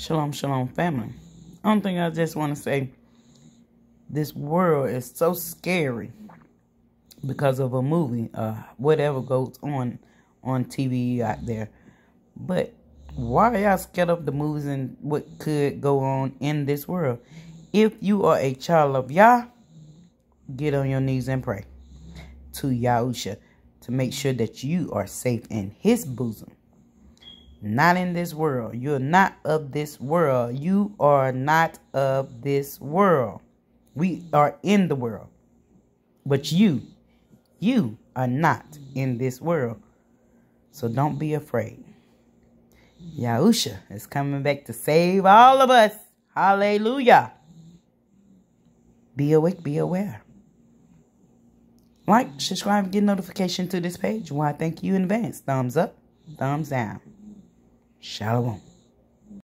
Shalom, shalom, family. Only thing I just want to say this world is so scary because of a movie, uh, whatever goes on on TV out there. But why y'all scared of the movies and what could go on in this world? If you are a child of Yah, get on your knees and pray to Yahusha to make sure that you are safe in his bosom. Not in this world. You're not of this world. You are not of this world. We are in the world. But you, you are not in this world. So don't be afraid. Yahusha is coming back to save all of us. Hallelujah. Be awake, be aware. Like, subscribe, get notification to this page. Why, thank you in advance. Thumbs up, thumbs down. Shalom.